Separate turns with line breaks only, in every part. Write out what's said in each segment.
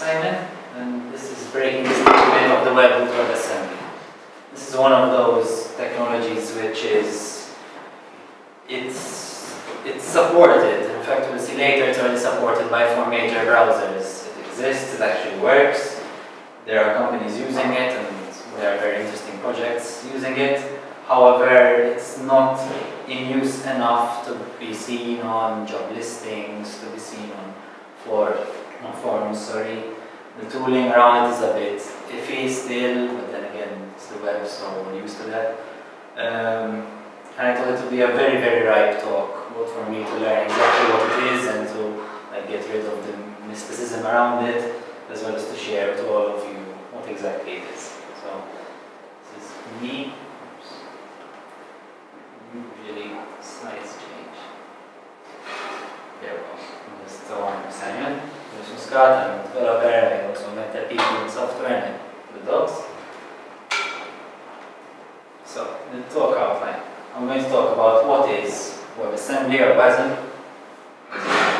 Simon, and this is breaking the statement of the web with WebAssembly. This is one of those technologies which is, it's, it's supported. In fact, we'll see later it's already supported by four major browsers. It exists, it actually works. There are companies using it, and there are very interesting projects using it. However, it's not in use enough to be seen on job listings, to be seen on for on forums, sorry. The tooling around it is a bit iffy still, but then again, it's the web, so we're used to that. Um, and I thought it would be a very, very ripe talk, both for me to learn exactly what it is and to like, get rid of the mysticism around it, as well as to share to all of you what exactly it is. So, this is me. Usually, slides change. There we go. Just Simon. I'm Scott, developer, I also mentor people in software and the dogs. So, the talk outline. I'm going to talk about what is WebAssembly or WASM,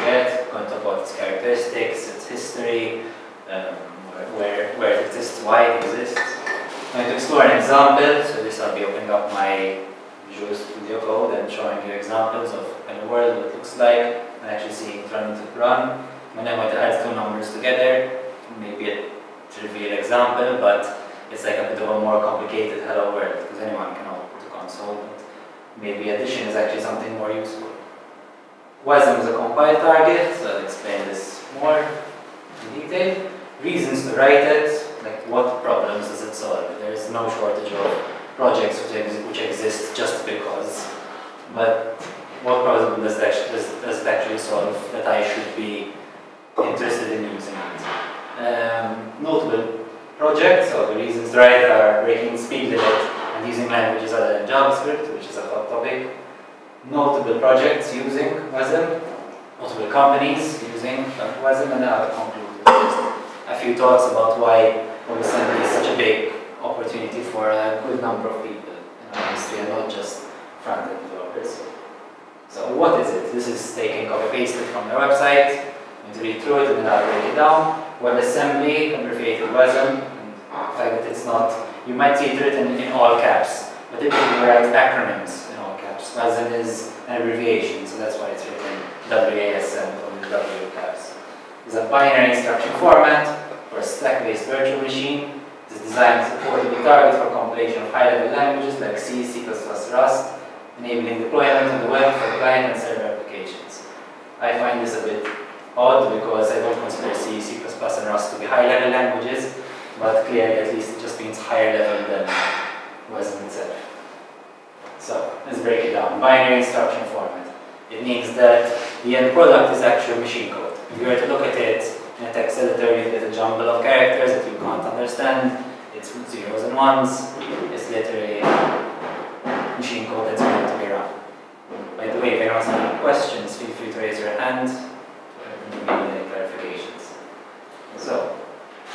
get, going to talk about its characteristics, its history, um, where, where it exists, why it exists. I'm going to explore an example, so this I'll be opening up my Visual Studio Code and showing you examples of of world, what it looks like, and actually seeing it run, run. I then might add two numbers together, maybe a trivial example, but it's like a bit of a more complicated hello world, because anyone can open the console, but maybe addition is actually something more useful. WASM is a compile target, so I'll explain this more in detail. Reasons to write it, like what problems does it solve? There is no shortage of projects which, ex which exist just because, but what problem does it, actually, does, does it actually solve that I should be interested in using it. Um, notable projects, or the reasons right, are breaking speed limit and using languages other than JavaScript, which is a hot topic. Notable projects using WASM, notable companies using WASM, and I'll conclude a few thoughts about why WebAssembly is such a big opportunity for a good number of people in our industry and not just front-end developers. So what is it? This is taken copy-pasted from their website to read through it and I'll break it down. WebAssembly, abbreviated WASM, and the fact that it's not, you might see it written in all caps, but typically we write acronyms in all caps. WASM is an abbreviation, so that's why it's written WASM or W caps. It's a binary instruction format for a stack-based virtual machine. It is designed to support the target for compilation of high-level languages like C, C++, Rust, enabling deployment on the web for client and server applications. I find this a bit odd because I don't consider C, C++, and Rust to be high-level languages, but clearly at least it just means higher level than WASM itself. So let's break it down. Binary instruction format. It means that the end product is actual machine code. If you were to look at it in a text editor, you get a jumble of characters that you can't understand. It's zeros and ones. It's literally machine code that's meant to be run. By the way, if anyone has any questions, feel free to raise your hand clarifications. So,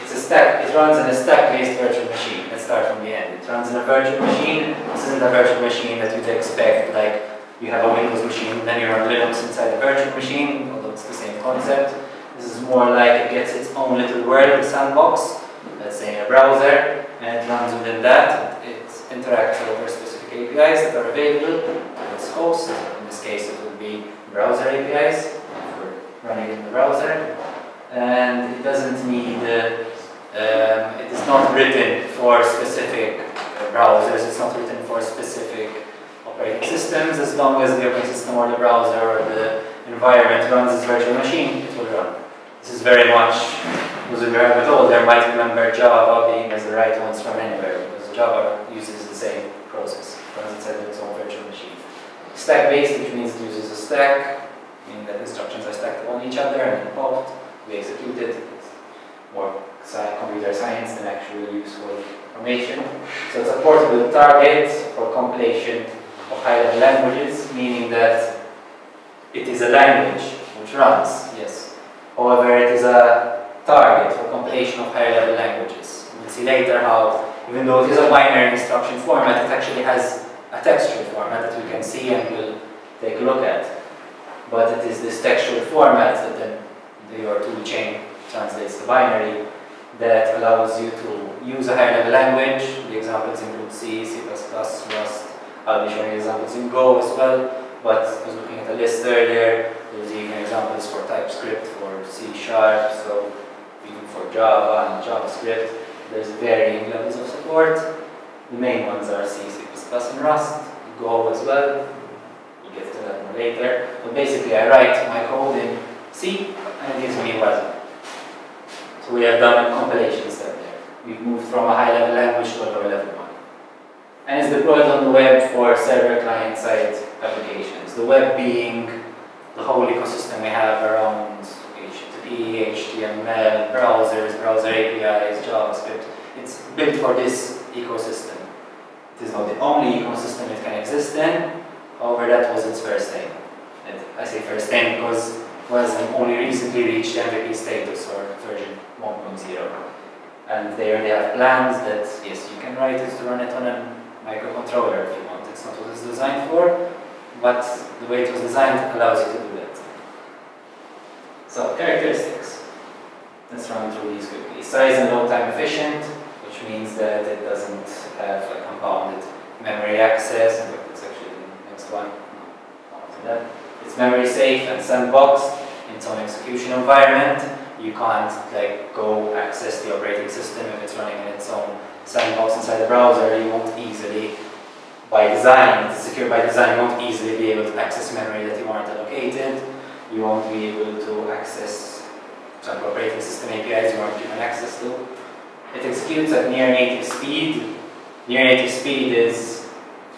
it's a stack, it runs in a stack-based virtual machine. Let's start from the end. It runs in a virtual machine. This isn't a virtual machine that you'd expect, like you have a Windows machine, then you run Linux inside the virtual machine, although it's the same concept. This is more like it gets its own little world sandbox, let's say a browser, and it runs within that. It interacts over specific APIs that are available to its host. In this case, it would be browser APIs running in the browser and it doesn't need, uh, um, it is not written for specific uh, browsers, it's not written for specific operating systems as long as the operating system or the browser or the environment runs this virtual machine, it will run. This is very much, those who are a bit older might remember Java being as the right ones from anywhere because Java uses the same process, runs inside its own virtual machine. Stack-based, which means it uses a stack, meaning that instructions are stacked on each other and popped, we execute it. It's more computer science than actually useful information. So it's a portable target for compilation of high-level languages, meaning that it is a language which runs, yes. However, it is a target for compilation of higher-level languages. We'll see later how, even though it is a binary instruction format, it actually has a textual format that we can see and we'll take a look at but it is this textual format that then your tool chain translates to binary, that allows you to use a higher level language. The examples include C, C++, Rust. I'll be showing examples in Go as well, but I was looking at a list earlier. There's even examples for TypeScript, for C Sharp, so even for Java and JavaScript. There's varying levels of support. The main ones are C, C++, and Rust, Go as well. That later. But basically, I write my code in C, and it gives me WASM. So we have done a compilation step there. We've moved from a high-level language to a low-level one. And it's deployed on the web for server client-side applications. The web being the whole ecosystem we have around HTTP, HTML, browsers, browser APIs, JavaScript. It's built for this ecosystem. It is not the only ecosystem it can exist in, Oh, however that was its first aim. And I say first aim because was only recently reached MVP status or version 1.0. And there they have plans that, yes, you can write it to run it on a microcontroller if you want. It's not what it's designed for, but the way it was designed allows you to do that. So, characteristics. Let's run through these quickly. Size and load time efficient, which means that it doesn't have a compounded memory access. In fact, it's actually That. It's memory safe and sandboxed in its own execution environment. You can't like go access the operating system if it's running in its own sandbox inside the browser. You won't easily, by design, it's secure by design, you won't easily be able to access memory that you aren't allocated. You won't be able to access some operating system APIs you aren't given access to. It executes at near native speed. Near native speed is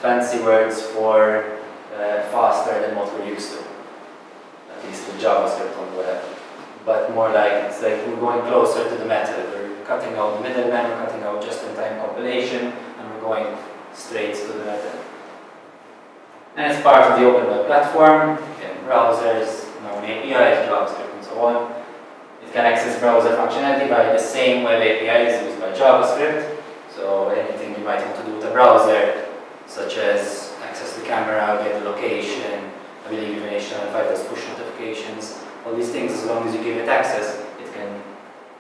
fancy words for Uh, faster than what we're used to, at least with JavaScript the web. But more like it's like we're going closer to the method. We're cutting out the middleman, we're cutting out just-in-time compilation, and we're going straight to the method. And it's part of the open web platform, again, browsers, known APIs, JavaScript, and so on. It can access browser functionality by the same web APIs used by JavaScript. So anything you might want to do with a browser, such as camera, get the location, I believe even HTML5 push notifications, all these things, as long as you give it access, it can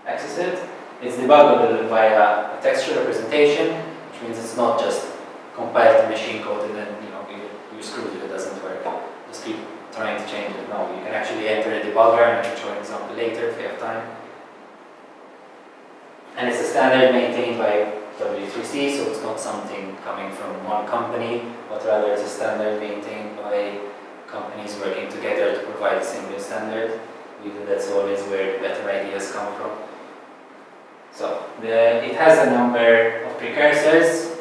access it. It's debuggable via a textual representation, which means it's not just compiled to machine code and then you know you, you screwed if it doesn't work. Just keep trying to change it. No, you can actually enter a debugger, and I can show an example later if you have time. And it's a standard maintained by W3C, so it's not something coming from one company, but rather it's a standard maintained by companies working together to provide a single standard. Because that's always where better ideas come from. So the, it has a number of precursors.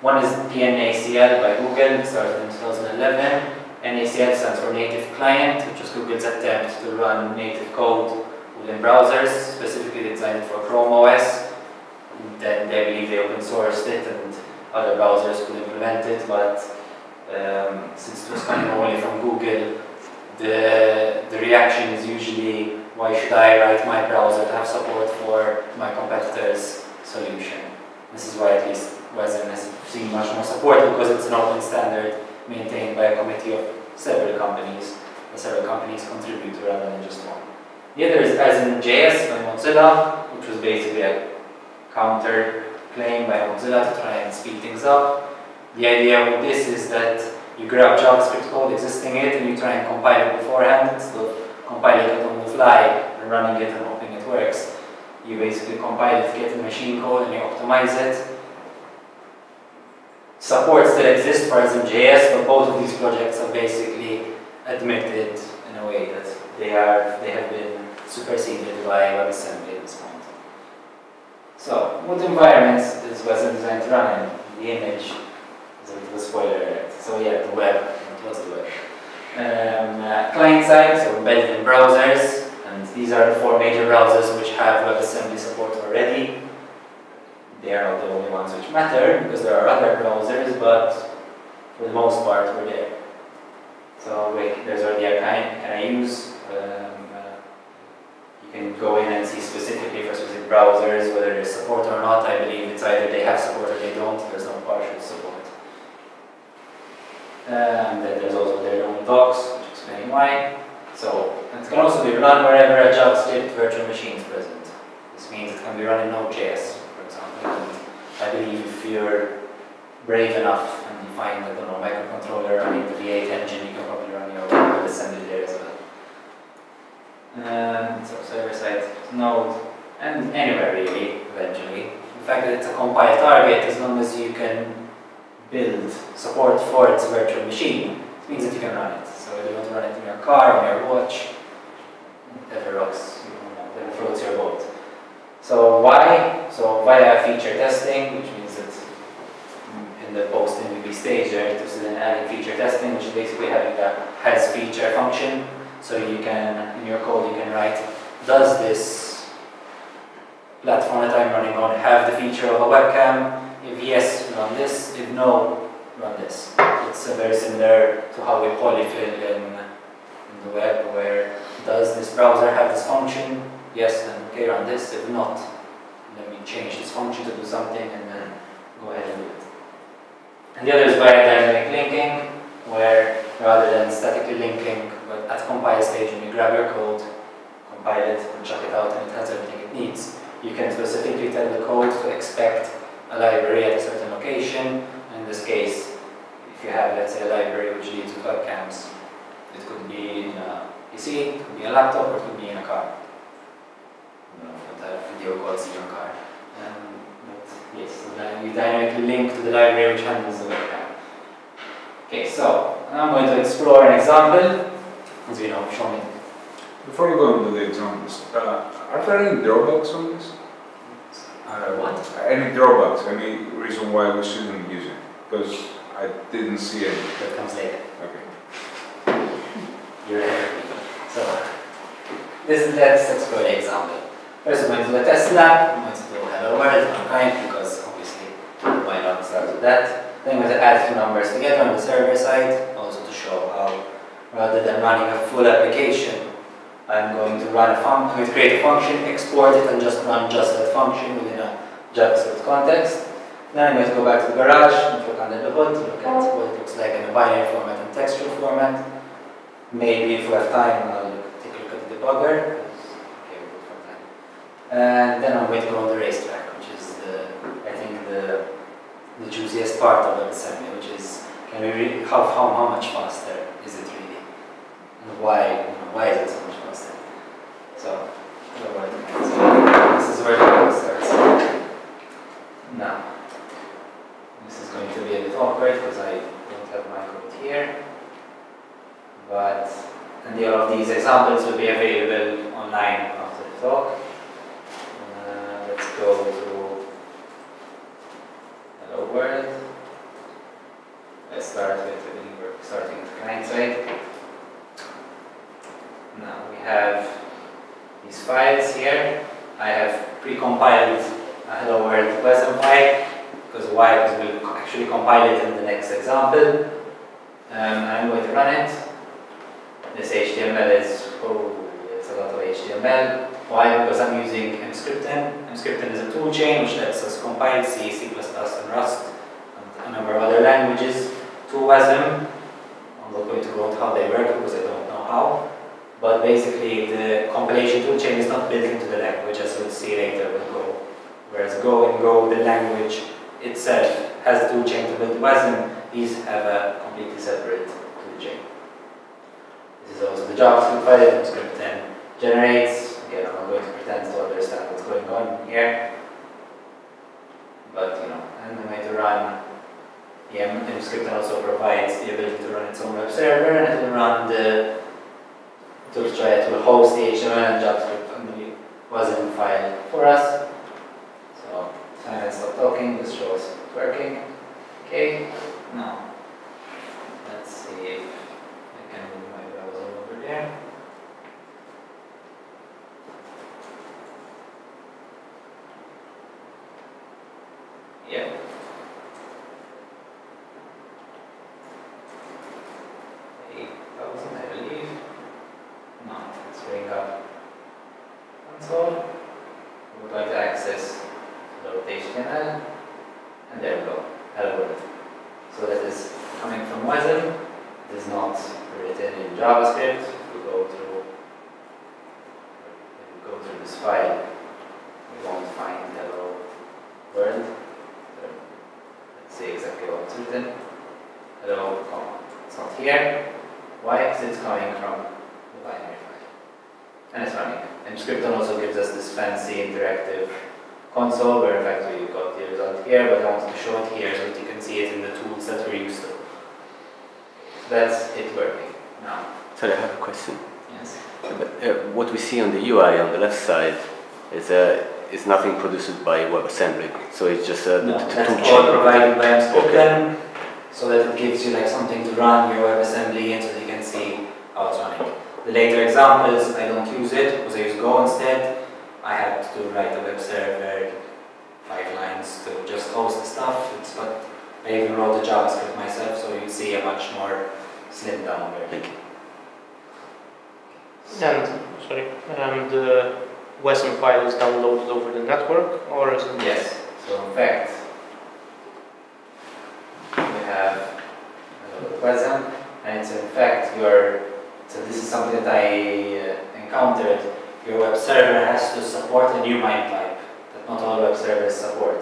One is PNACL by Google, started in 2011. NACL stands for Native Client, which was Google's attempt to run native code within browsers, specifically designed for Chrome OS then they believe they open sourced it and other browsers could implement it, but um, since it was coming only from Google, the, the reaction is usually, why should I write my browser to have support for my competitor's solution? This is why at least WASM has seen much more support because it's an open standard maintained by a committee of several companies. The several companies contribute rather than just one. The other is ASM.js by Mozilla, which was basically a counter claim by Mozilla to try and speed things up. The idea with this is that you grab JavaScript code existing it and you try and compile it beforehand instead of compiling it on the fly and running it and hoping it works. You basically compile it, get the machine code and you optimize it. Support still exists for ASM.js, but both of these projects are basically admitted in a way that they are they have been superseded by WebAssembly. So, what environments is WASM designed to run in? The image is a little spoiler alert. So yeah, the web. What was the web? Um, uh, client side, so embedded in browsers, and these are the four major browsers which have WebAssembly support already. They are not the only ones which matter, because there are other browsers, but for the most part, we're there. So wait, there's already a kind, can I use? Um, can go in and see specifically for specific browsers whether there's support or not. I believe it's either they have support or they don't. There's no partial support. Uh, and then there's also their own docs, which explain why. So it can also be run wherever a JavaScript virtual machine is present. This means it can be run in Node.js, for example. And I believe if you're brave enough and you find, I don't know, microcontroller running the V8 engine, you can probably run your WebAssembly there as well. So server side Node, and anywhere really, eventually. The fact that it's a compiled target, as long as you can build support for its virtual machine, it means that you can run it. So whether you want to run it in your car, on your watch, whatever rocks, whatever floats your boat. So why? So via feature testing, which means that in the post MVP stage they're interested in adding feature testing, which is basically having a has feature function. So you can, in your code, you can write, does this platform that I'm running on have the feature of a webcam? If yes, run this. If no, run this. It's uh, very similar to how we polyfill in, in the web, where does this browser have this function? Yes, then okay, run this. If not, let me change this function to do something and then go ahead and do it. And the other is via dynamic linking, where rather than statically linking, but at compile stage when you grab your code, compile it, and check it out, and it has everything it needs, you can specifically tell the code to expect a library at a certain location. In this case, if you have, let's say, a library which leads with webcams, it could be in a PC, it could be a laptop, or it could be in a car. You know, have video calls in your car. Um, but yes, so then you dynamically link to the library which handles the webcam. Okay, so I'm going to explore an example, as we know, show me.
Before you go into the examples, uh, are there any drawbacks on this?
Uh, what?
Any drawbacks? Any reason why we shouldn't use it? Because I didn't see any.
That comes later.
Okay.
You're ahead. So, this is let's explore the example. First, I'm going to do a test lab. I'm going to do hello world, unkind, because obviously, why not start with that? Then I'm going to add two numbers together on the server side, also to show how, rather than running a full application, I'm going to run a function, create a function, export it, and just run just that function within a JavaScript context. Then I'm going to go back to the garage and look under the hood look at what it looks like in a binary format and textual format. Maybe if we have time, I'll look, take a look at the debugger. Okay. And then I'm going to go on the racetrack, which is the, I think the, the juiciest part of the WebAssembly, which is can we really, how, how, how much faster is it really? And why, you know, why is it so much faster? So, this is where the code starts. Now, this is going to be a bit awkward because I don't have my code here. But, and all of these examples will be available online after the talk. Uh, let's go to
nothing produced by WebAssembly, so it's just uh, the
No,
t- t-
that's
tool
all provided by Emscripten, so that it gives you like something to run your WebAssembly and so that you can see how it's running. The later examples, I don't use it because I use Go instead. I had to write a web server, five lines to just host the stuff. It's, but I even wrote the JavaScript myself, so you see a much more slimmed down version.
Thank you.
And, sorry, and. the WASM file is downloaded over the network or is it?
Yes, so in fact, we have WASM, and it's in fact your, so this is something that I uh, encountered, your web server has to support a new MIME type that not all web servers support.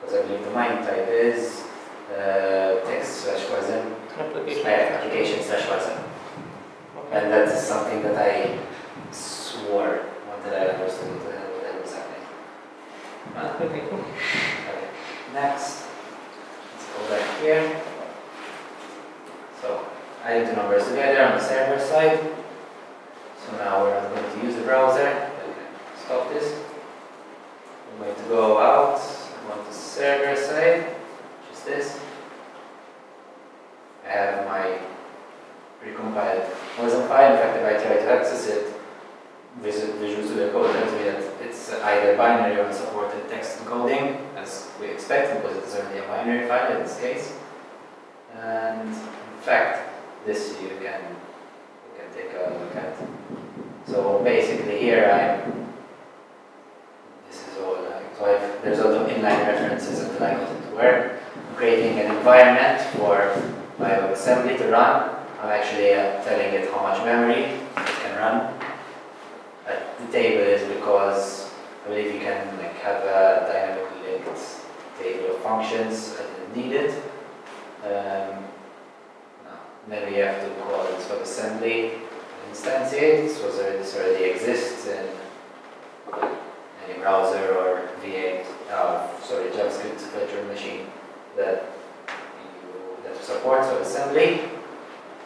Because I believe the MIME type is uh, text slash WASM,
Application.
application slash WASM.
Okay.
And that is something that I swore until I understood what the hell what the hell was happening. Uh,
Okay, cool.
Okay, next, let's go back here. So, adding the numbers together on the server side. So now we're not going to use the browser. Okay, Stop this. I'm going to go out, go to server side, which is this. I have my precompiled WASM file. In fact, if I try to access it, Visual Studio Code tells me that it's either binary or unsupported text encoding, as we expect, because it's only a binary file in this case. And in fact, this you can you can take a look at. So basically here I'm. This is all like so I've, there's a lot of inline references got it to work. Creating an environment for my assembly to run. I'm actually uh, telling it how much memory it can run. The table is because I believe you can like have a dynamically linked table of functions as needed. Um. Then we have to call this WebAssembly instantiate. So this already exists in any browser or V8, uh, sorry, JavaScript virtual machine that you that supports WebAssembly.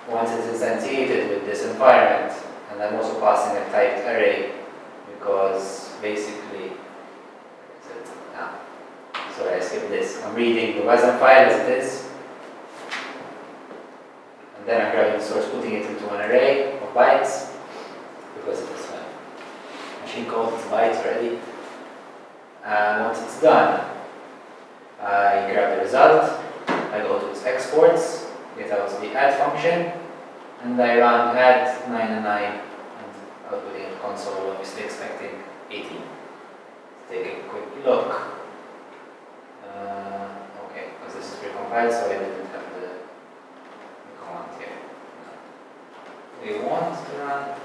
Once it's instantiated with this environment, and I'm also passing a typed array because basically? Ah, sorry, I skipped this. I'm reading the WASM file as it is, and then I'm grabbing the source, putting it into an array of bytes because it is a machine code, it's bytes already. And once it's done, I grab the result, I go to its exports, get out the add function, and I run add 9 and 9 and in console, obviously expecting 18. Let's take a quick look. Uh, okay, because this is precompiled, so I didn't have the, the command here. We want to run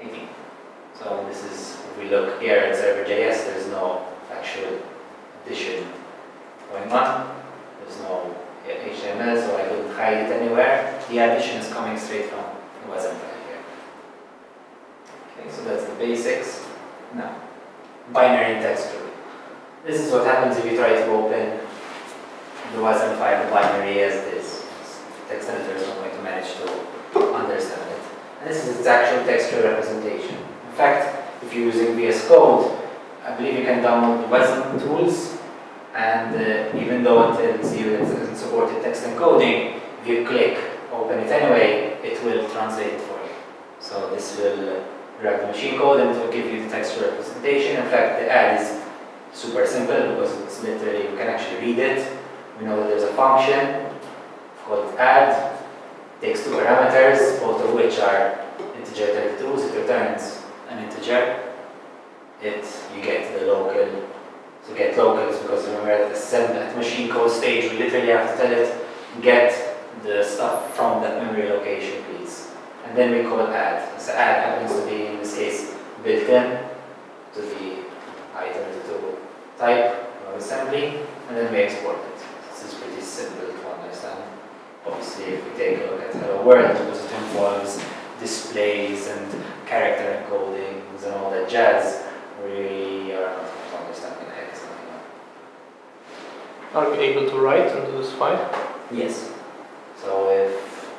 18. So this is, if we look here at server.js, there's no actual addition going on. There's no HTML, so I couldn't hide it anywhere. The addition is coming straight from the file here. Okay, so that's the basics. Now, binary and textual. This is what happens if you try to open the WASM file, the binary as it is. Text editor is not going to manage to understand it. And this is its actual textual representation. In fact, if you're using VS Code, I believe you can download the WASM tools and uh, even though it tells you it doesn't support text encoding, if you click open it anyway, it will translate it for you. So this will uh, grab the machine code and it will give you the textual representation. In fact, the add is super simple because it's literally, you can actually read it. We know that there's a function called add, takes two parameters, both of which are integer 32s, it returns an integer. It, you get the local to get locals because remember at the machine code stage we literally have to tell it get the stuff from that memory location please and then we call add so add happens to be in this case built in to the i32 type of assembly and then we export it this is pretty simple to understand obviously if we take a look at Hello World, because it involves displays and character encodings and all that jazz, we are not understanding the heck is going on.
Are we able to write into this file?
Yes. So if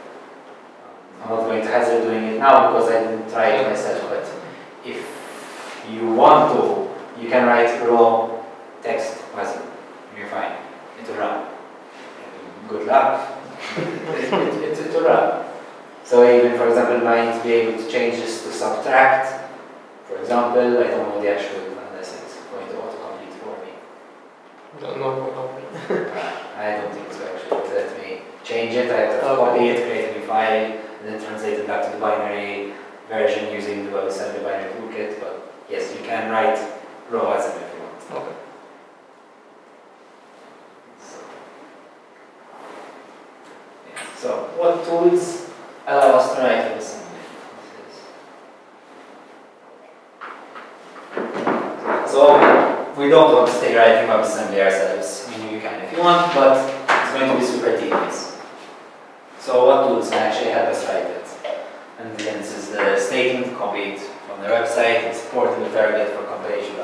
I'm not hazard doing it now because I didn't try it myself, but if you want to, you can write raw text WASM. You're fine. It will run. Good luck. it, it, it, will run. So even for example, might be able to change this to subtract. For example, I don't know the actual unless it's going to autocomplete for me.
No, no, no.
Uh, I don't think so actually. Let me change it. I have to copy it, create a new file, and then translate it back to the binary version using the WebAssembly binary toolkit. But yes, you can write raw as if you want.
Okay.
So, yeah. so what tools allow us to write WebAssembly? So we don't want to stay writing WebAssembly ourselves. I mean, you can if you want, but it's going to be super tedious. So what tools can actually help us write it? And again, this is the statement their website. It's portable target for compilation.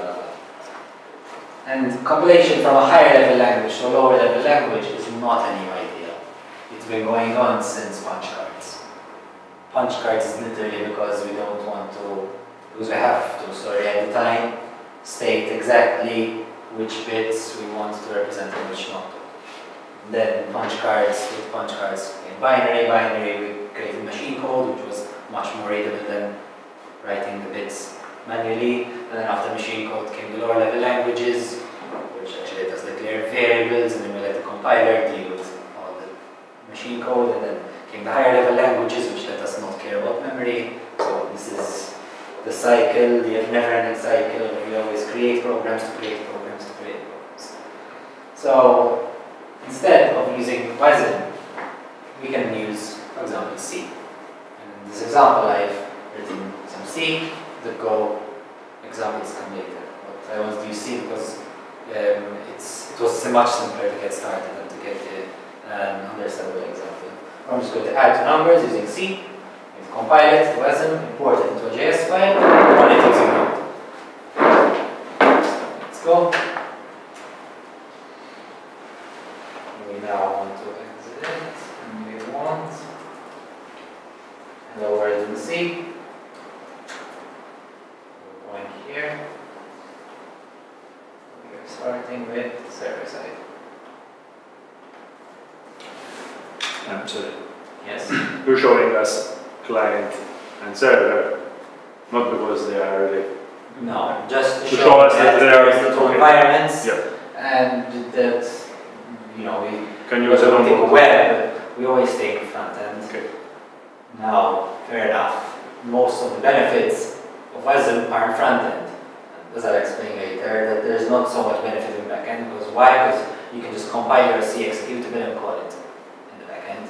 And compilation from a higher level language to a lower level language is not a new idea. It's been going on since punch cards. Punch cards is literally because we don't want to, because we have to, sorry, at the time, state exactly which bits we want to represent and which not. Then punch cards, with punch cards in binary, binary we created machine code which was much more readable than writing the bits manually. And then after machine code came the lower level languages, which actually let us declare variables and then we let the compiler deal with all the machine code and then came the higher level languages which let us not care about memory. So this is the cycle, the never-ending cycle. We always create programs to create programs to create programs. So instead of using Python, we can use, for example, C. And in this example, I've written C. The Go examples come later. But I want to use C because um, it's, it was much simpler to get started than to get the um, understandable example. I'm just going to add two numbers using C compile it to WASM, import it into a JS file, run it using Node. Let's go. We now want to exit it, and we want hello world in C. We're going here. We are starting with server side.
I'm sorry.
Yes.
You're showing us client and server, not because they are really.
No, just to
To
show,
show us that they are-
the
okay.
environments
Yeah.
and that you know we
Can use
don't think web, we always take front end.
Okay.
Now, fair enough, most of the benefits of WASM are in front end. As I'll explain later, that there's not so much benefit in back end because why? Because you can just compile your C executable and call it in the back end.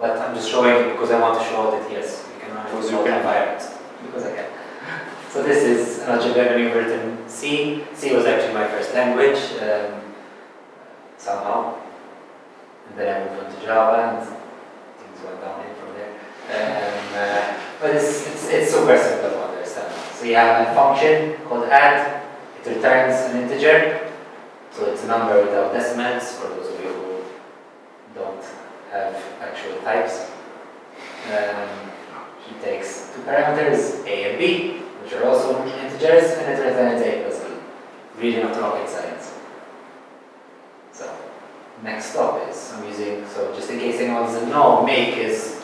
But I'm just showing it because I want to show that yes, you can run it
Because
in
you
all
can.
environments. Because I can. So this is an algebra avenue written C. C was actually my first language um, somehow. And then I moved on to Java and things went downhill from there. Um, uh, but it's, it's, it's super simple to understand. So you have a function called add. It returns an integer. So it's a number without decimals for those of you who don't have actual types. Um, he takes two parameters, a and b, which are also integers, and a plus b. Really not rocket science. So, next stop is I'm using, so just in case anyone doesn't know, make is,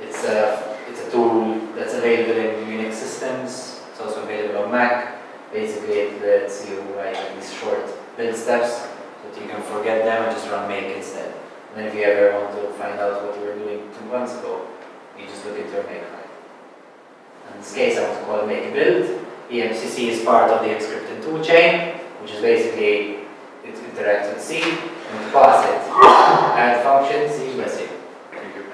it's a, it's a tool that's available in Unix systems, it's also available on Mac. Basically, it lets you write these short build steps that you can forget them and just run make instead. And then if you ever want to find out what you were doing two months ago, you just look at your make this case, I want to call it make build. EMCC is part of the Emscripten toolchain, which is basically it interacts with C and pass it. Add function C by C.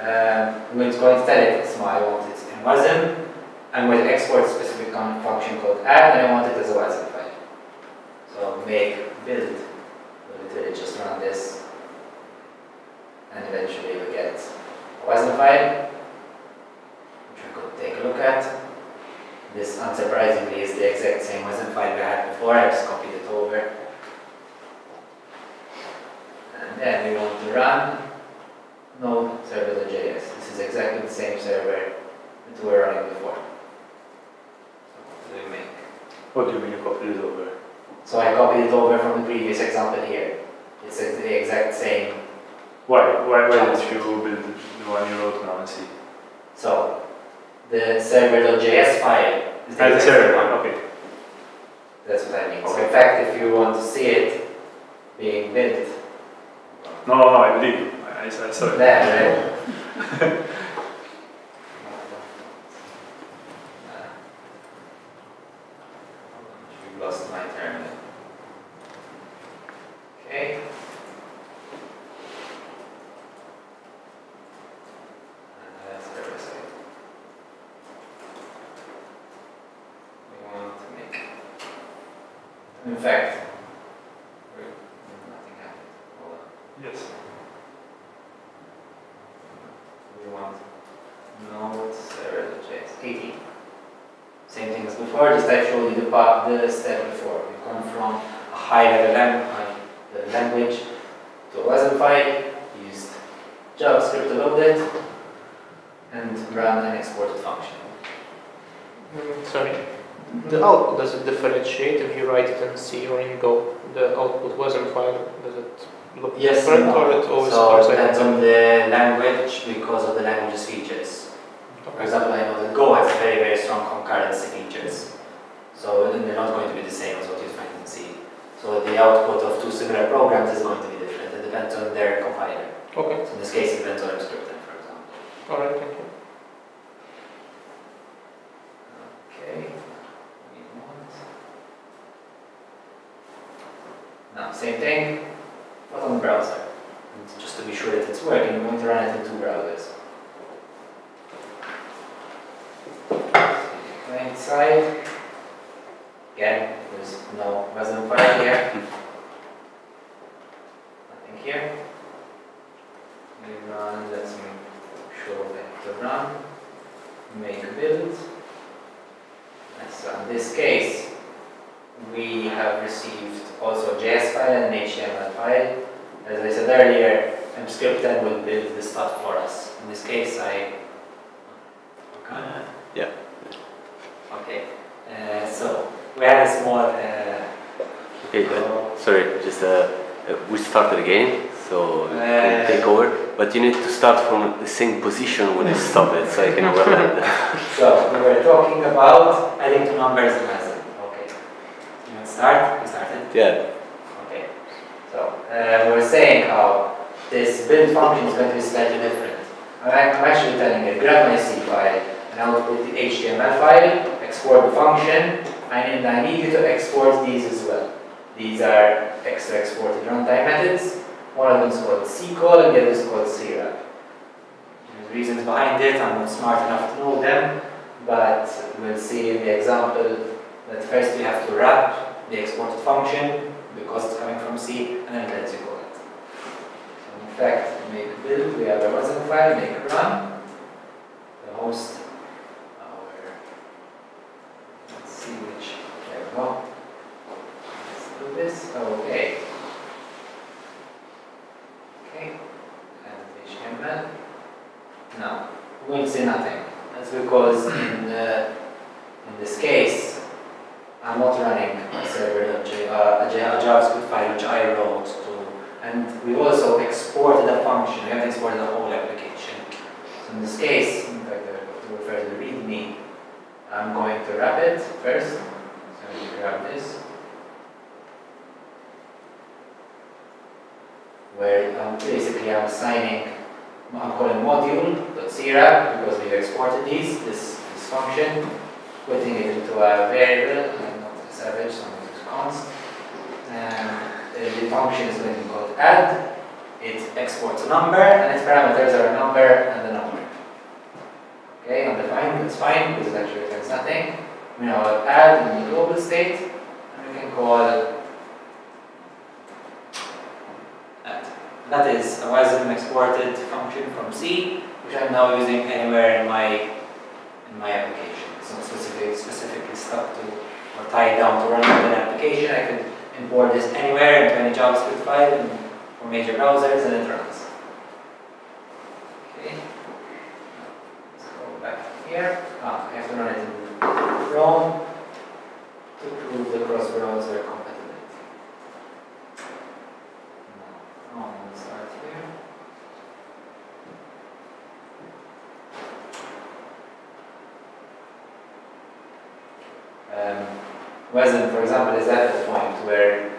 Um, I'm going to go and tell it, so I want it in WASM. I'm going to export a specific function called add, and I want it as a WASM file. So make build. We'll literally just run this. and eventually we get a WASM file, which we could take a look at. This unsurprisingly is the exact same WASM file we had before, I just copied it over. And then we want to run node server.js. This is exactly the same server that we were running before. So what do we make?
What do you mean you copied it over?
So I copied it over from the previous example here. It's the exact same.
Why? Why, why did you build the one you wrote now and see?
So the server.js file is the
the server one, okay.
That's what I mean. So in fact, if you want to see it being built,
No, no, I believe you. I, I I saw it.
there, right? You've lost my terminal. Okay. And that's server side. We want to make. In fact, wait, nothing happened. Hold on.
Yes.
We want node server.js 18. Same thing as before, just I showed you the part, the step before. We've gone from a high level lang- high level language to a WASM file, used JavaScript to load it, and run an exported function.
Mm, Sorry. The output, does it differentiate if you write it in C or in Go? The output WASM file, does it look
Yes
different or it always
So it depends on the language because of the language's features. For example, I know that Go has very, very strong concurrency features. So they're not going to be the same as what you find in C. So the output of two similar programs is going to be different. It depends on their compiler.
Okay,
So in this case, it depends on Emscripten, for example.
alright, thank you.
Okay. Now, same thing, but on the browser. Just to be sure that it's working, I'm going to run it in two browsers. Side. Again, there's no resident file here. Nothing here. We run, let's make sure that to run. Make a build. So in this case, we have received also a JS file and an HTML file. As I said earlier, Emscripten will build the stuff for us. In this case, I. Okay.
Yeah.
Okay. Uh, so we had a small. Uh,
Okay, uh, sorry, just uh, uh, we started again, so
Uh,
take over. But you need to start from the same position when you stop it, so I can remember.
so we were talking about adding two numbers in ASM. Okay. You want to start? You started?
yeah.
Okay, so uh, we were saying how this build function is going to be slightly different. I'm, I'm actually telling it, grab my C file, and I'll put the HTML file, export the function, and I need you to export these as well. These are extra exported runtime methods. One of them is called CCall, and the other is called cwrap. There's reasons behind it, I'm not smart enough to know them, but we'll see in the example that first we have to wrap the exported function because it's coming from C, and then it lets you call it. So in fact, make build, we have a WASM file, make run, the host, our, let's see which, there we go. Let's do this, okay. Okay, and HTML. Now, to say nothing. That's because in, the, in this case, I'm not running a server, J- uh, a J- a JavaScript file which I wrote to, and we also exported a function, we haven't exported the whole application. So in this case, in fact, I have to refer to the README, I'm going to wrap it first. So you grab this. Where um, basically I'm assigning, I'm calling module.cwrap because these, this, this function, putting it into a variable, I'm not a savage, so I'm going to use const. And the function is going to be called add. It exports a number, and its parameters are a number and a number. Okay, undefined, that's fine, because it actually returns nothing. We now have add in the global state, and we can call add. That is a WASM exported function from C, which I'm now using anywhere in my in my application. It's not specific, specifically stuck to or tied down to run an application. I could import this anywhere into any JavaScript file and, for major browsers and it runs. Okay. Let's go back here. Ah, I have to run it in Chrome to prove the cross-browser compatibility. Now, Chrome will start here. Um, Wasm, for example, is at the point where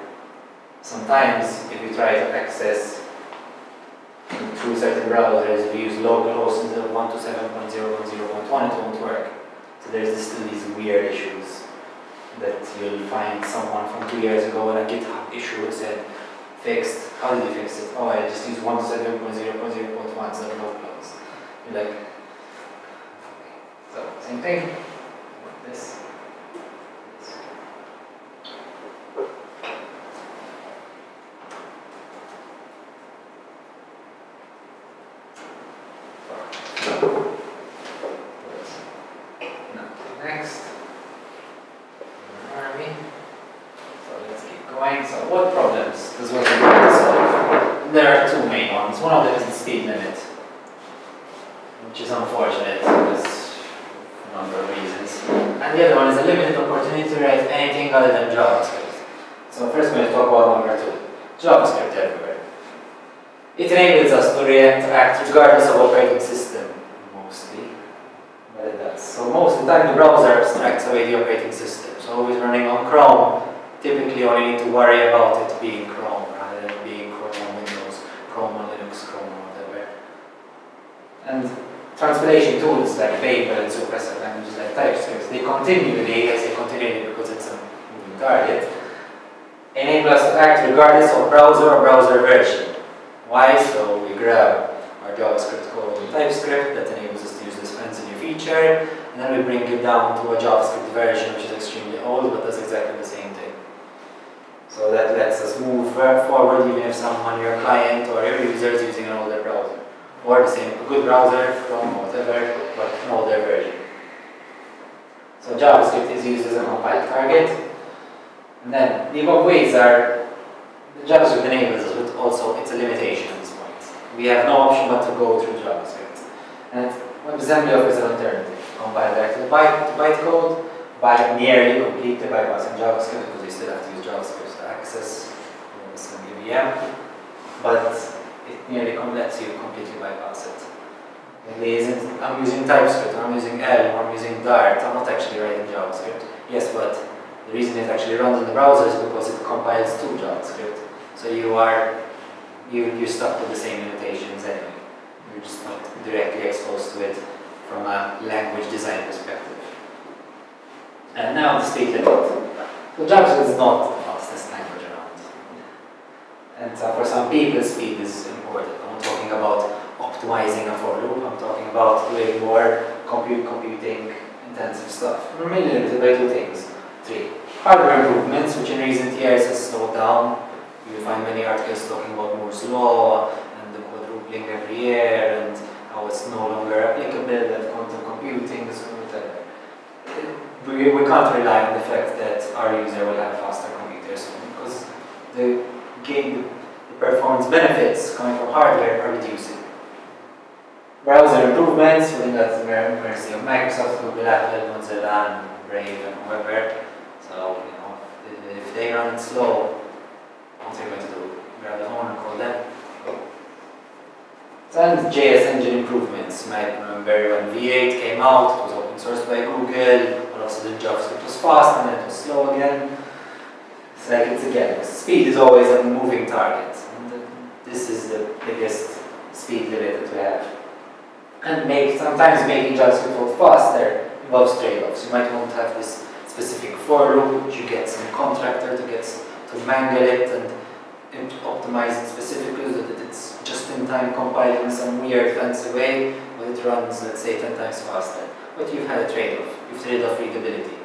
sometimes if you try to access through certain browsers, if you use localhost instead of 127.0.0.1, it won't work. So there's still these weird issues that you'll find someone from two years ago on a GitHub issue that said fixed. How did you fix it? Oh, I just used 127.0.0.1 instead of localhost. You're like, so same thing. This. this. No. Next. Where are we? So let's keep going. So what problems does what to solve? There are two main ones. One of them is the speed limit, which is unfortunate because for a number of reasons. And the other one is a limited opportunity to write anything other than JavaScript. So first we're going to talk about number two, JavaScript everywhere. It enables us to react to act regardless of operating system, mostly. But it does. So most of the time the browser abstracts away the operating system. So always running on Chrome, typically only need to worry about it being Chrome rather than being Chrome on Windows, Chrome on Linux, Chrome on whatever. And translation tools like Babel and suppressor languages like TypeScript, they continually, I say continually because it's a moving target, enable us to act regardless of browser or browser version. Why? So we grab our JavaScript code in TypeScript that enables us to use this fancy new feature, and then we bring it down to a JavaScript version which is extremely old but does exactly the same thing. So that lets us move forward even if someone, your client or your user is using an older browser. Or the same, a good browser, from whatever, but an older version. So JavaScript is used as a compiled target. And then the above ways are, JavaScript enables us, but also it's a limitation at this point. We have no option but to go through JavaScript. And WebAssembly offers an alternative. Compile directly to to bytecode, by nearly completely bypassing JavaScript because you still have to use JavaScript to access WebAssembly VM. But it nearly lets you completely bypass it. I'm using TypeScript, I'm using Elm, I'm using Dart, I'm not actually writing JavaScript. Yes, but the reason it actually runs in the browser is because it compiles to JavaScript. So you are, you, you're stuck with the same limitations anyway. You're just not directly exposed to it from a language design perspective. And now the speed limit. So JavaScript is not the fastest language around. And uh, for some people, speed is important. I'm not talking about optimizing a for loop. I'm talking about doing more compute computing intensive stuff. We're mainly limited by two things. Three. Hardware improvements, which in recent years has slowed down. You find many articles talking about Moore's law and the quadrupling every year and how it's no longer applicable and quantum computing is whatever. We, we can't rely on the fact that our user will have faster computers because the gain, the performance benefits coming from hardware are reducing. Browser improvements, within that mercy of Microsoft, Google, Apple, Mozilla, and Brave, and whoever. So, you know, if they run slow, what are you going to do? Grab the phone and call them? And JS engine improvements. You might remember when V8 came out, it was open sourced by Google, all of a sudden JavaScript was fast and then it was slow again. It's like it's again, speed is always a moving target. And this is the biggest speed limit that we have. And make sometimes making JavaScript work faster involves trade-offs. You might want to have this specific for loop, you get some contractor to get to mangle it and, and optimize it specifically so that it's just in time compiling in some weird fancy way, but it runs, let's say, 10 times faster. But you've had a trade-off. You've traded off readability.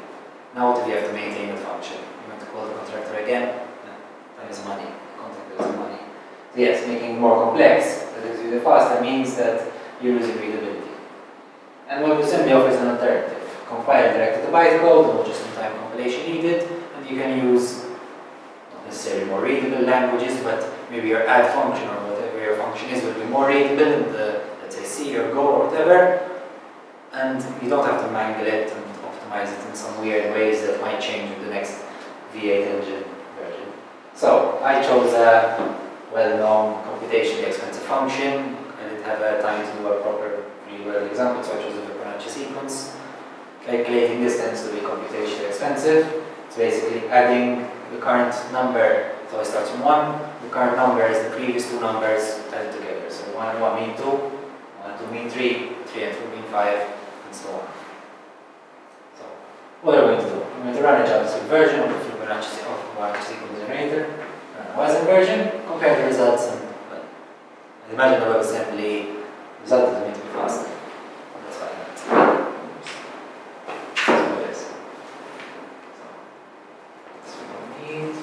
Now what do you have to maintain the function? You want to call the contractor again? That is money. Contractor is money. So yes, making it more complex, that is either faster, means that you're losing readability. And what we WebAssembly offers an alternative. Compile directly to bytecode, no just-in-time compilation needed, and you can use not necessarily more readable languages, but maybe your add function or function is will be more readable in the, let's say, C or Go or whatever, and you don't have to mangle it and optimize it in some weird ways that might change with the next V8 engine version. So I chose a well-known computationally expensive function. I didn't have a time to do a proper real-world example, so I chose the Fibonacci sequence. Calculating this tends to be computationally expensive. It's basically adding the current number, so it starts from 1, the current number is the previous two numbers added together. So 1 and 1 mean 2, 1 and 2 mean 3, 3 and 2 mean 5, and so on. So, what are we going to do? I'm going to run a JavaScript version of the Fibonacci, of Fibonacci sequence generator, run a WASM version, compare the results, and well, imagine the WebAssembly result is going to be faster. That's fine. So it is. So, this we don't need.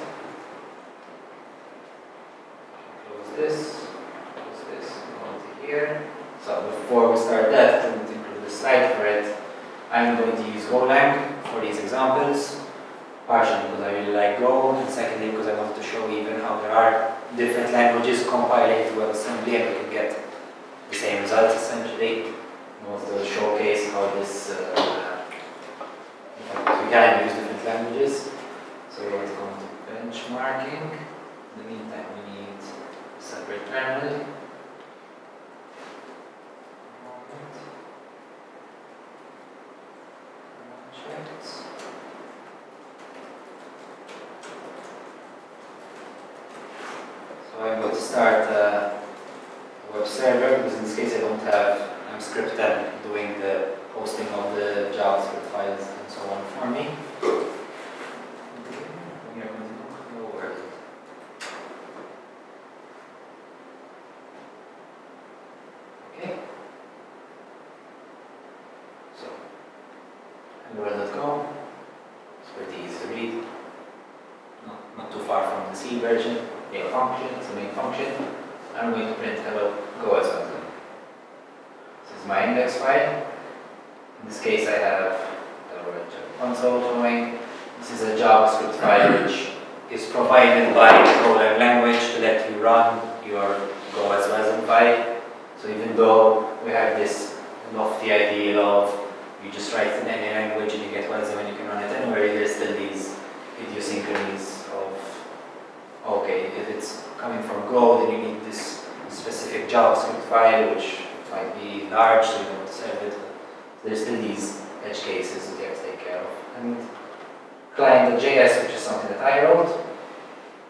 Close this, close this, go to here. So before we start that, to include a slide for it. I'm going to use Golang for these examples, partially because I really like Go, and secondly because I wanted to show even how there are different languages compiling to WebAssembly and we can get the same results essentially. I wanted to showcase how this, uh, we can use different languages. So we're going to go into benchmarking. In the meantime, we need separate terminal. Checked. So I'm going to start uh, a web server because in this case I don't have Emscripten doing the hosting of the JavaScript files and so on for me. We are going to look hello world. Okay. So, hello.go. It's pretty easy to read. Not, not too far from the C version. A function, it's a main function. I'm going to print hello go as well. This is my index file. In this case, I have hello world console showing. This is a JavaScript file which is provided by the Golang language to let run your Go as well as WASM file. So even though we have this lofty ideal of you just write in any language and you get WASM and you can run it anywhere, there's still these idiosyncrasies of okay, if it's coming from Go, then you need this specific JavaScript file, which might be large, so you don't serve it. There's still these edge cases that you have to take care of. And client.js, which is something that I wrote.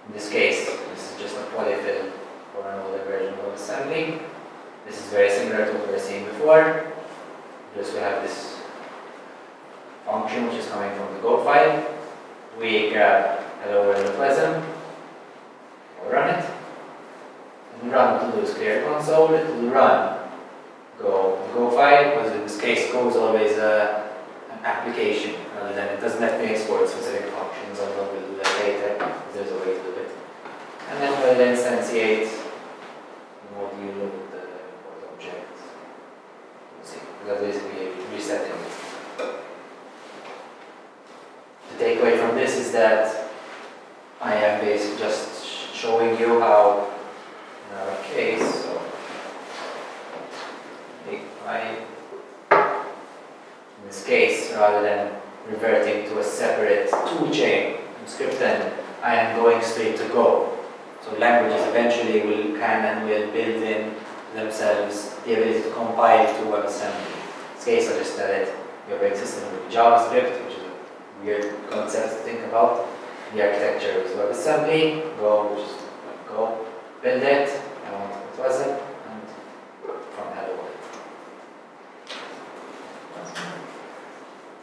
In this case, this is just a polyfill for an older version of assembly. This is very similar to what we were seeing before. Just we have this function which is coming from the Go file. We grab hello world of WASM, We'll run it. And run to lose clear console, it will run Go, the Go file, because in this case Go is always a, an application rather than it doesn't let me export specific functions although we'll do that later, there's a way to. And then we'll instantiate the module with the import object. We'll see, that's basically resetting it. The takeaway from this is that I am basically just showing you how, in our case, so I, in this case, rather than reverting to a separate tool chain Emscripten, I am going straight to Go. So languages eventually will can and will build in themselves the ability to compile to WebAssembly. I just said the operating system will be JavaScript, which is a weird concept to think about. The architecture is WebAssembly, Go, which is Go, build it, want it wasn't, and from hello world.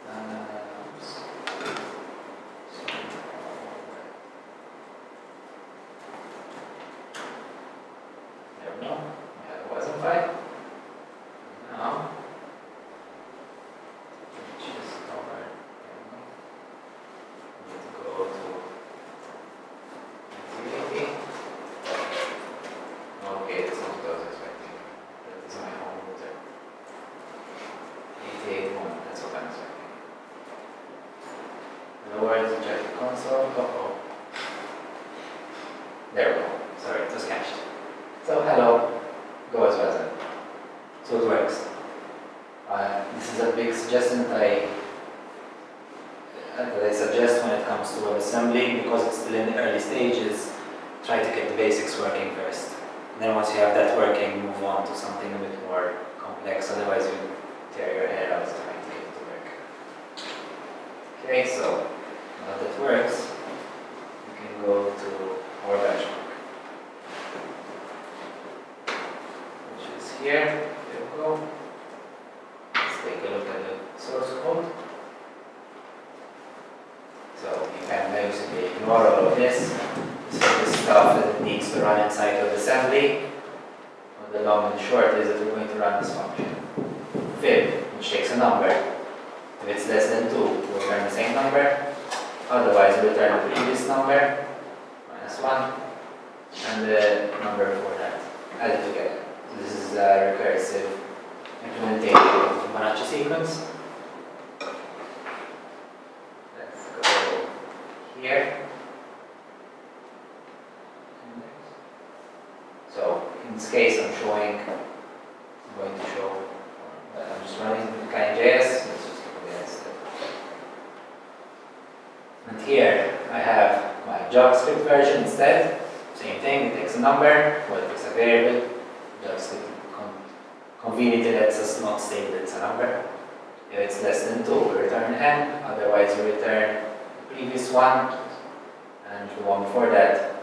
Uh, oops. So, There we go, we have a WASM file. Now, just over, there we go. Need to go to activity. a big suggestion that I uh, that I suggest when it comes to WebAssembly because it's still in the early stages. Try to get the basics working first. And then once you have that working, move on to something a bit more complex. Otherwise, you tear your hair out trying to get it to work. Okay, so now that works, we can go to our benchmark, which is here. There we go. Let's take a look at the source code. So you can basically ignore all of this. So the stuff that it needs to run inside of assembly. But the long and short is that we're going to run this function. Fib, which takes a number. If it's less than 2, we'll return the same number. Otherwise, we'll return the previous number, minus 1, and the number for that, added together. So this is a recursive implementation of the Fibonacci sequence. Let's go here. So in this case, I'm showing, I'm going to show, uh, I'm just running client.js, let's just look at that step. And here I have my JavaScript version instead. Same thing, it takes a number, well, it takes a variable. JavaScript con conveniently lets us not state that it's a number. If it's less than 2, we return n, otherwise we return the previous one, and the one before that,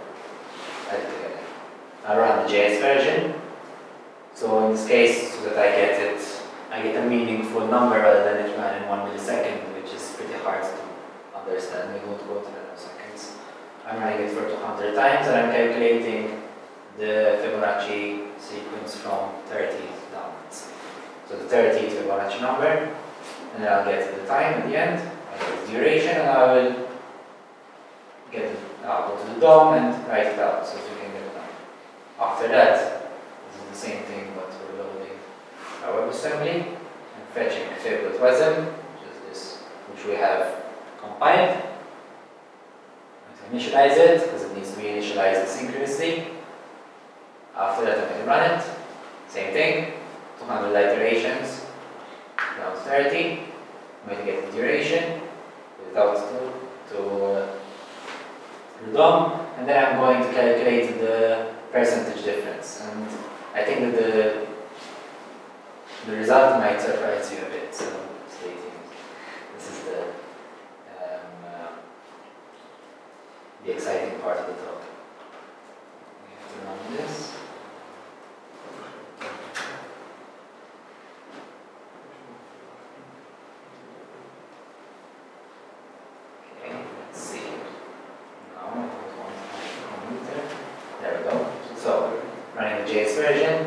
add it together. I run the JS version, so in this case, so that I get it, I get a meaningful number rather one millisecond, which is pretty hard to understand. We won't go to nanoseconds. I'm running it for 200 times, and I'm calculating the Fibonacci sequence from 30 downwards. So the 30 Fibonacci number, and then I'll get the time at the end, I get the duration, and I will get I'll go to the DOM and write it out so you can get it. After that, this is the same thing, but we're loading our WebAssembly fetching fib.wasm, which is this, which we have compiled. Going to initialize it because it needs to be initialized asynchronously. After that, I'm going to run it. Same thing, 200 iterations, around 30. I'm going to get the duration without to, to uh, the DOM, and then I'm going to calculate the percentage difference. And I think that the the result might surprise you a bit. So stay tuned. This is the um, uh, the exciting part of the talk. We have to run this. Okay, let's see. Now, I don't want my computer. There we go. So, running the JS version.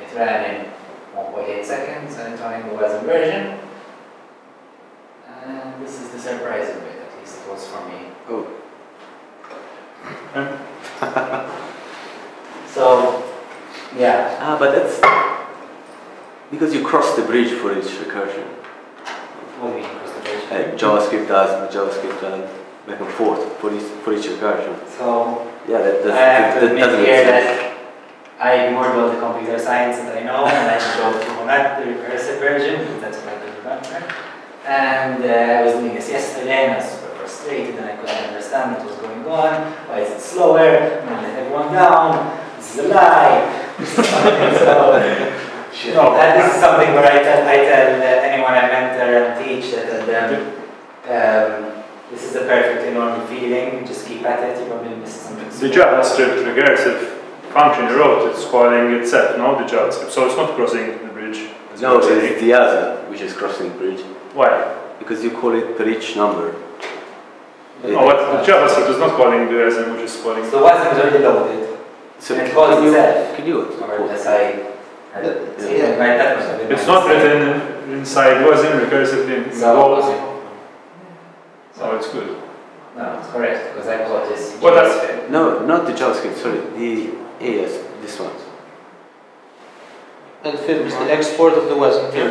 It ran in 1.8 seconds and it's running the version. And this is the surprising bit, at least it was for me.
Oh,
So, yeah,
ah, but that's because you cross the bridge for each recursion.
what do you mean, cross the bridge?
Like JavaScript does, JavaScript uh, back and forth for each for each recursion.
So,
Yeah, that, that,
I have to
that
admit
doesn't
here
make sense.
that I ignored all the computer science that I know and I showed Fibonacci, the recursive version, because that's what I could remember. And uh, I was doing this yesterday and I was super frustrated and I couldn't understand what was going on. Why is it slower? I'm gonna let everyone down. This is a lie. This is something so,
No.
and this is something where I tell, I tell uh, anyone I mentor and teach that uh, them, um, this is a perfectly normal feeling. Just keep at it. You probably missed something.
The JavaScript recursive function you wrote, it's calling itself, no, the JavaScript. So it's not crossing the bridge. as
No, it's the other which is crossing the bridge
Why?
because you call it bridge number.
No, what the JavaScript is not calling the resin, which is calling.
So WASM is already loaded.
So
And it
can
calls
you,
itself.
can you
Or
call
unless I
Yeah.
see it, right, that must have been
It's not written inside wasn't recursively in
So,
Go. So it's good.
no, it's correct, because I called this
Well, that's-
JavaScript.
No, not the JavaScript. Sorry, the AS. This one.
And fib is the export of the WASM here.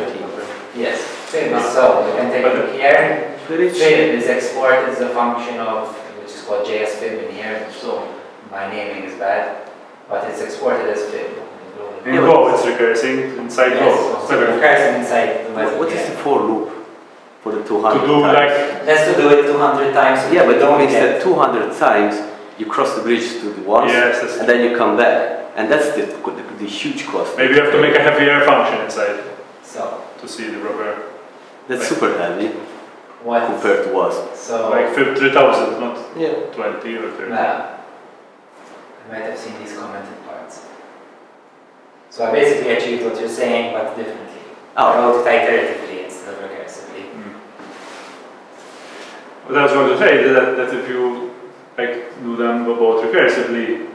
Yes, fib is so, you can take a look here.
Per each.
Fib is export is a function of, which is called JS fib in here, so my naming is bad, but it's exported as fib.
In
Yeah,
Go, it's recursing inside Go.
Yes,
It's
so
never-
recursion inside the
What, what is the for loop for the 200
To do
times?
like,
That's to do it 200 times.
Yeah, but it
don't
means
get-
that 200 times you cross the bridge to the once
yes,
and then you come back. And that's the, the, the huge cost.
maybe you have to make a heavier function inside
So,
to see the rubber.
That's super heavy
what?
compared to WASM.
So,
like 3000, not
Yeah.
20 or 30.
Yeah. I might have seen these commented parts. So I basically achieved what you're saying, but differently. Oh. I
Oh,
wrote it iteratively instead of recursively. Hmm.
What I was going to say is that, that if you like do them both recursively,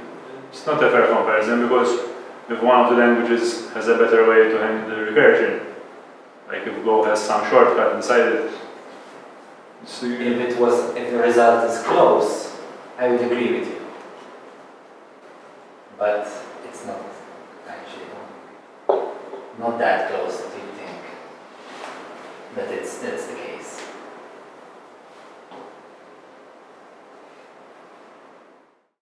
it's not a fair comparison because if one of the languages has a better way to handle the recursion, like if Go has some shortcut inside it, so
If it was, if the result is close, I would agree with you. But it's not actually not that close that you think that it's that's the case.